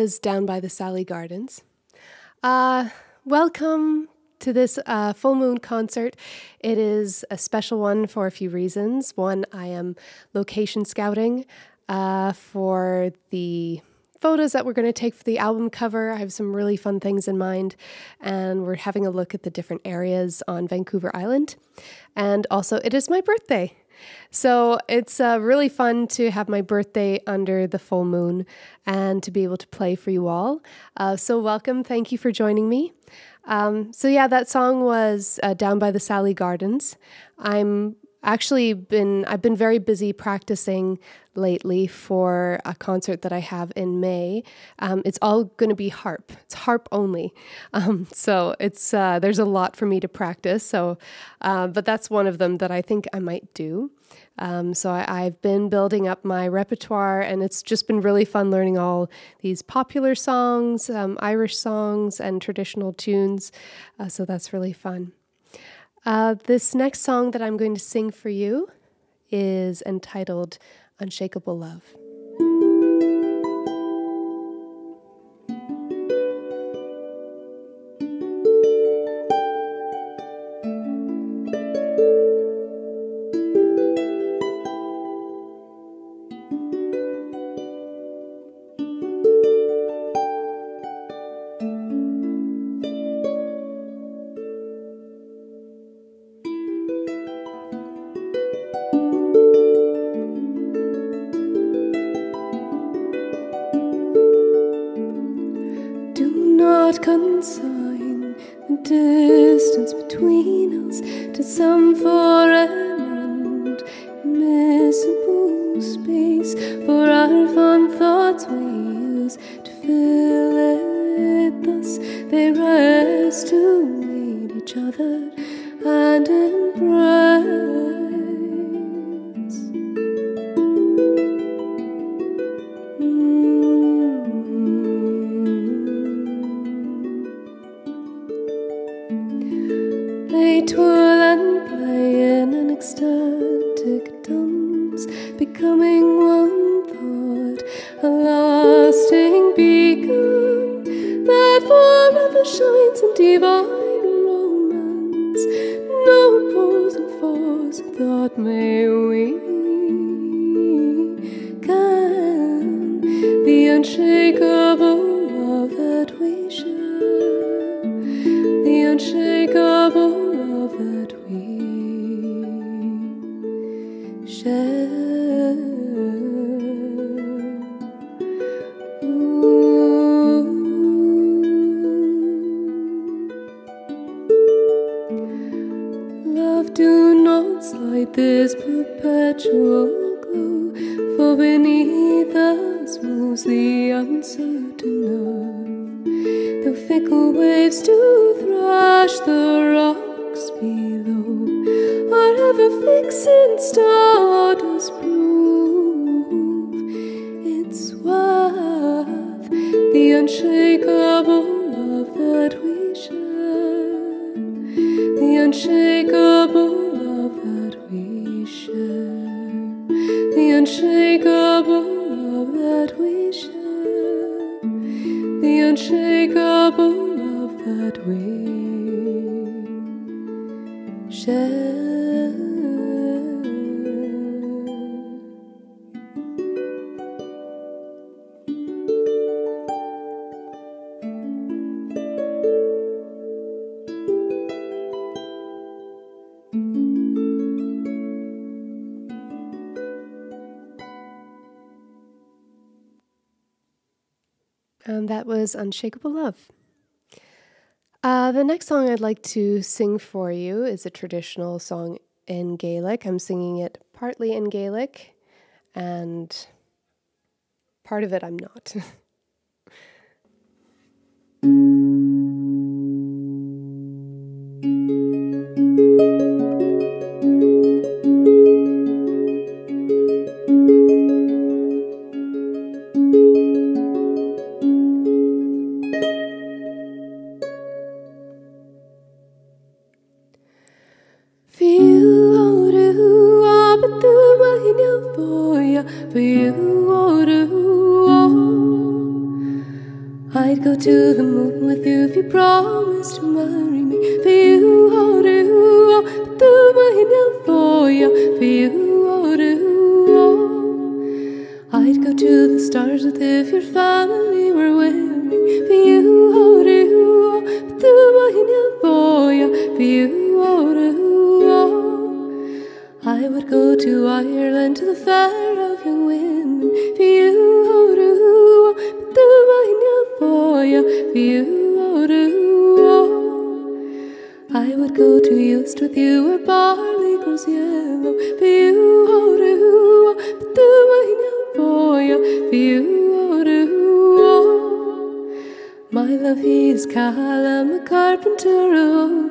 was Down by the Salley Gardens. Uh, welcome to this uh, full moon concert. It is a special one for a few reasons. One, I am location scouting uh, for the photos that we're going to take for the album cover. I have some really fun things in mind, and we're having a look at the different areas on Vancouver Island. And also, it is my birthday. So it's uh, really fun to have my birthday under the full moon and to be able to play for you all. Uh, so, welcome. Thank you for joining me. Um, so, yeah, that song was uh, Down by the Salley Gardens. I'm actually been I've been very busy practicing lately for a concert that I have in May. Um, it's all going to be harp. It's harp only. Um, so it's uh, there's a lot for me to practice. So, uh, but that's one of them that I think I might do. Um, so I, have been building up my repertoire, and it's just been really fun learning all these popular songs, um, Irish songs, and traditional tunes. Uh, so that's really fun. Uh, this next song that I'm going to sing for you is entitled Unshakeable Love. Meet of thought may we can the unshakable The fickle waves do thrash the rocks below, our ever fixing star does prove its worth, the unshakable That was Unshakeable Love. Uh, the next song I'd like to sing for you is a traditional song in Gaelic. I'm singing it partly in Gaelic, and part of it I'm not. go to the stars with if your family were willing. For you, oh, do, do my for you. For you, oh, do. I would go to Ireland to the fair of young women. For you, oh, do, do my for you, for you, oh, do. I would go to Uist with you where barley grows yellow, for you, oh, My love, he is a carpenter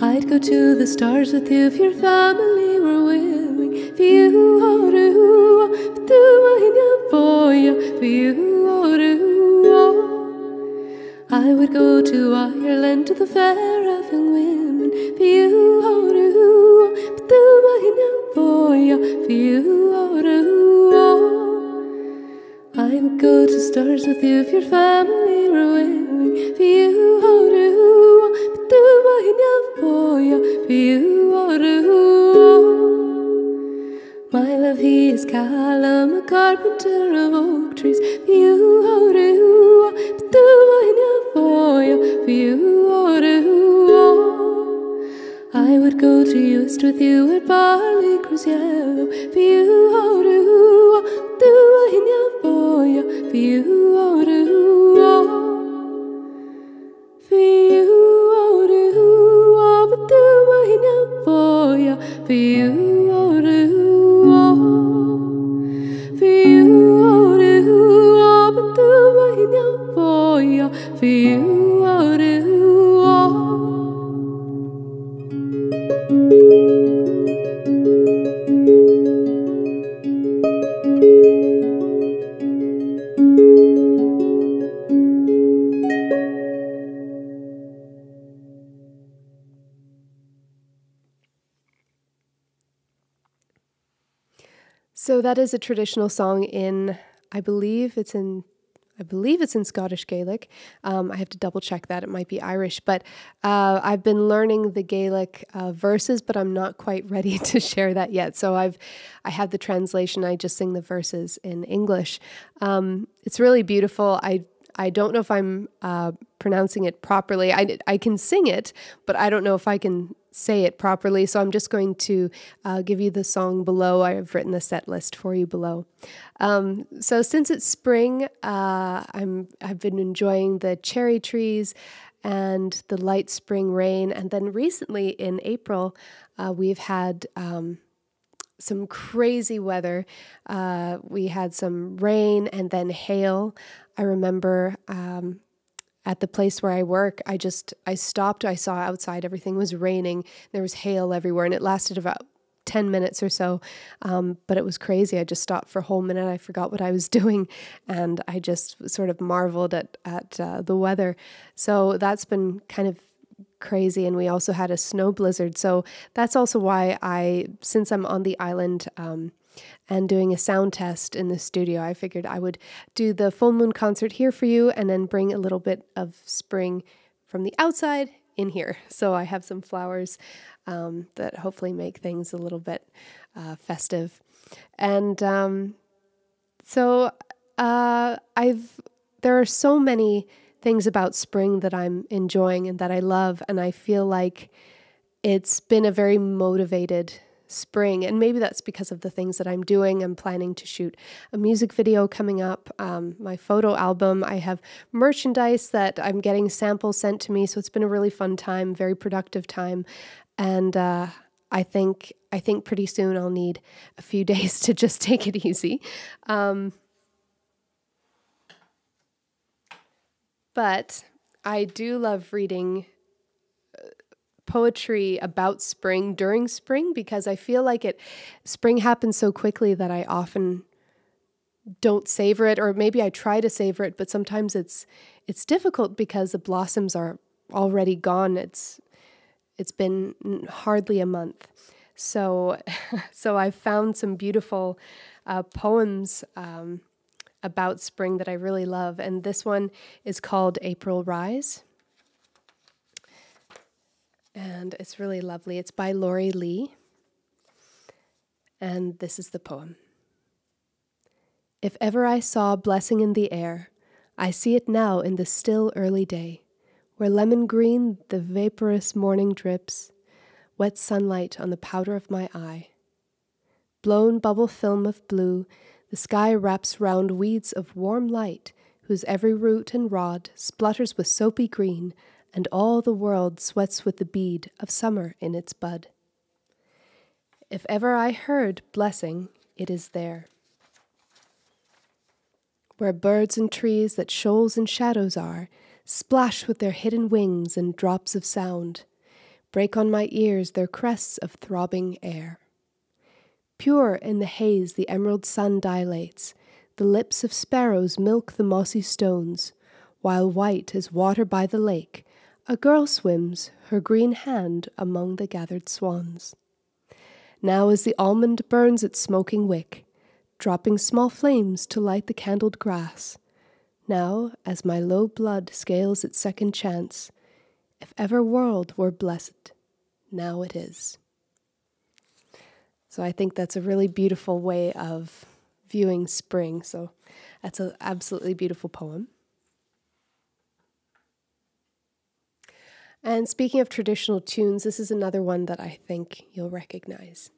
I'd go to the stars with you if your family were willing. For you, oh, do, oh, do I for you? For you, oh, do, oh. I would go to Ireland to the fair of young women. For you, oh, do, oh, do I know? for you, for you, oh, do, oh. I would go to stars with you if your family were willing. For you, oh, do, oh, do, oh. My love, he is Callum, a carpenter of oak trees. Do, oh, but do I would go to Uist with you at barley grows yellow. You, So that is a traditional song in, I believe it's in, I believe it's in Scottish Gaelic. Um, I have to double check that. It might be Irish, but uh, I've been learning the Gaelic uh, verses, but I'm not quite ready to share that yet. So I've, I have the translation. I just sing the verses in English. Um, it's really beautiful. I I don't know if I'm uh, pronouncing it properly. I, I can sing it, but I don't know if I can say it properly. So I'm just going to uh, give you the song below. I've written the set list for you below. Um, so since it's spring, uh, I'm I've been enjoying the cherry trees and the light spring rain, and then recently in April, uh, we've had. Um, some crazy weather. Uh, we had some rain and then hail. I remember um, at the place where I work, I just I stopped. I saw outside everything was raining. There was hail everywhere, and it lasted about 10 minutes or so. Um, but it was crazy. I just stopped for a whole minute. I forgot what I was doing. And I just sort of marveled at, at uh, the weather. So that's been kind of crazy. And we also had a snow blizzard. So that's also why I, since I'm on the island, um, and doing a sound test in the studio, I figured I would do the full moon concert here for you and then bring a little bit of spring from the outside in here. So I have some flowers um, that hopefully make things a little bit uh, festive. And um, so uh, I've there are so many things about spring that I'm enjoying and that I love, and I feel like it's been a very motivated spring. And maybe that's because of the things that I'm doing. I'm planning to shoot a music video coming up, um, my photo album. I have merchandise that I'm getting samples sent to me. So it's been a really fun time, very productive time. And uh, I think I think pretty soon I'll need a few days to just take it easy. Um, but I do love reading poetry about spring during spring because I feel like it spring happens so quickly that I often don't savor it or maybe I try to savor it but sometimes it's it's difficult because the blossoms are already gone. It's it's been hardly a month. So so I've found some beautiful uh, poems um, about spring that I really love. And this one is called April Rise and it's really lovely. It's by Laurie Lee. And this is the poem. If ever I saw blessing in the air, I see it now in the still early day, where lemon green the vaporous morning drips, wet sunlight on the powder of my eye. Blown bubble film of blue, the sky wraps round weeds of warm light, whose every root and rod splutters with soapy green, and all the world sweats with the bead of summer in its bud. If ever I heard blessing, it is there where birds and trees that shoals and shadows are splash with their hidden wings and drops of sound, break on my ears their crests of throbbing air. Pure in the haze the emerald sun dilates, the lips of sparrows milk the mossy stones, while white as water by the lake, a girl swims, her green hand among the gathered swans. Now as the almond burns its smoking wick, dropping small flames to light the candled grass. Now, as my low blood scales its second chance, if ever world were blessed, now it is. So I think that's a really beautiful way of viewing spring. So that's an absolutely beautiful poem. And speaking of traditional tunes, this is another one that I think you'll recognize.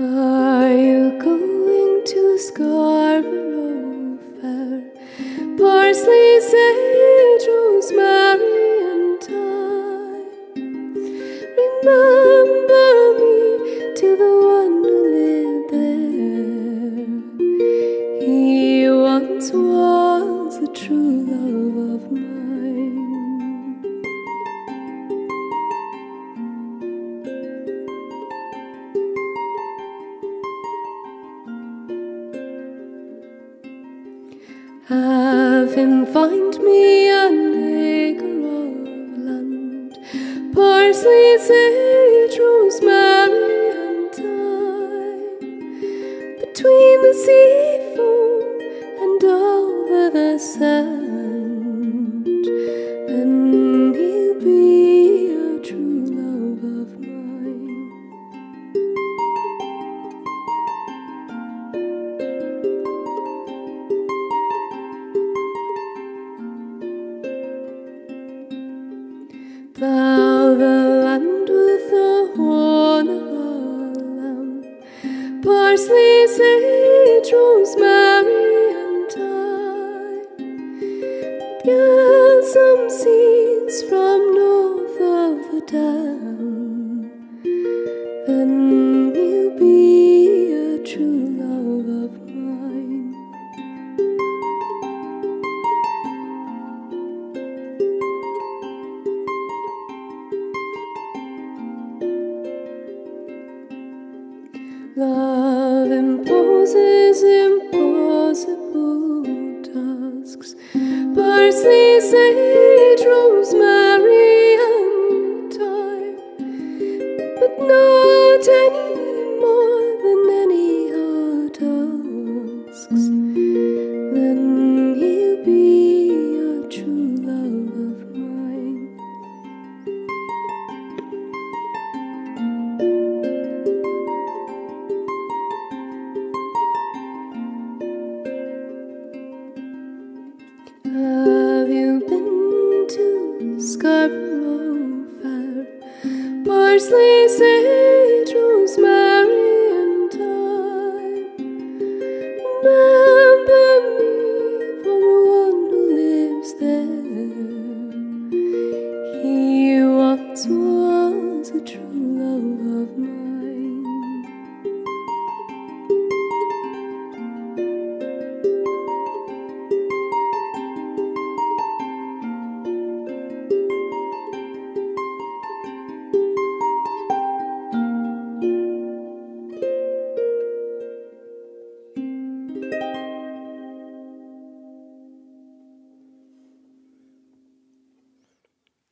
Are you going to Scarborough Fair? Parsley, sage, find Parsley, sleazy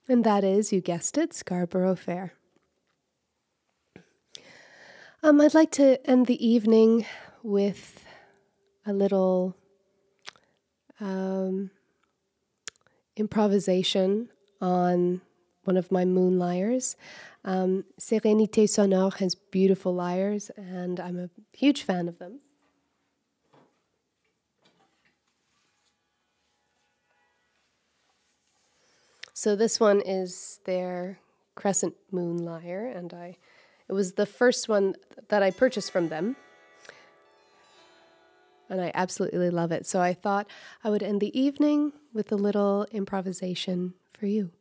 And that is, you guessed it, Scarborough Fair. Um, I'd like to end the evening with a little um, improvisation on one of my moon lyres. Um, Sérénité Sonore has beautiful lyres, and I'm a huge fan of them. So this one is their crescent moon lyre, and I it was the first one that I purchased from them. And I absolutely love it. So I thought I would end the evening with a little improvisation for you.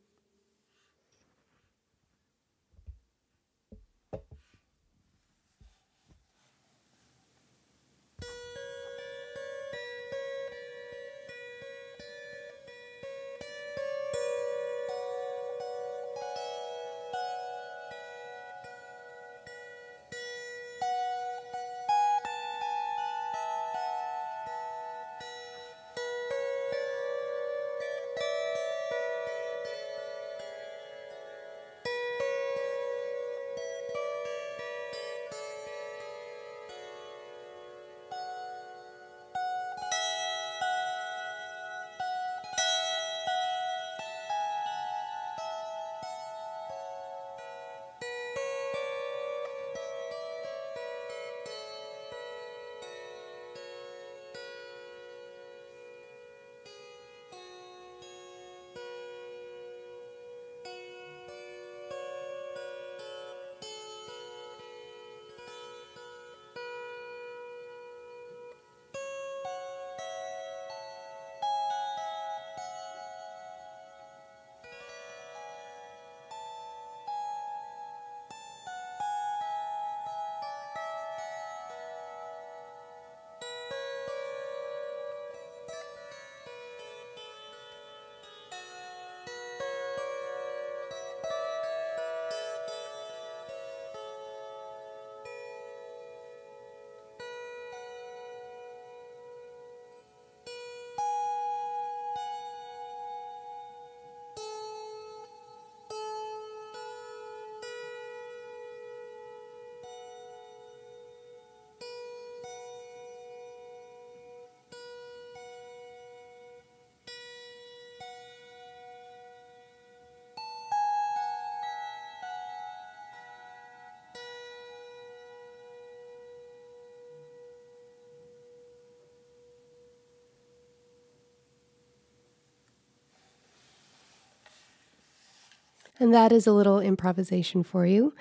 And that is a little improvisation for you.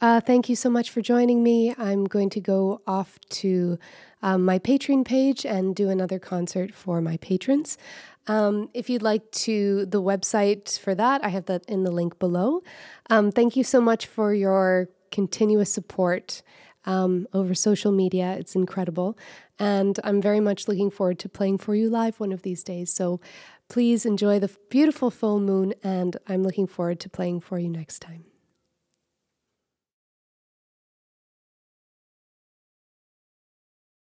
Uh, thank you so much for joining me. I'm going to go off to um, my Patreon page and do another concert for my patrons. Um, if you'd like to the website for that, I have that in the link below. Um, thank you so much for your continuous support um, over social media. It's incredible. And I'm very much looking forward to playing for you live one of these days. So please enjoy the beautiful full moon, and I'm looking forward to playing for you next time.